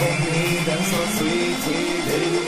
baby, that's so sweet, sweet baby.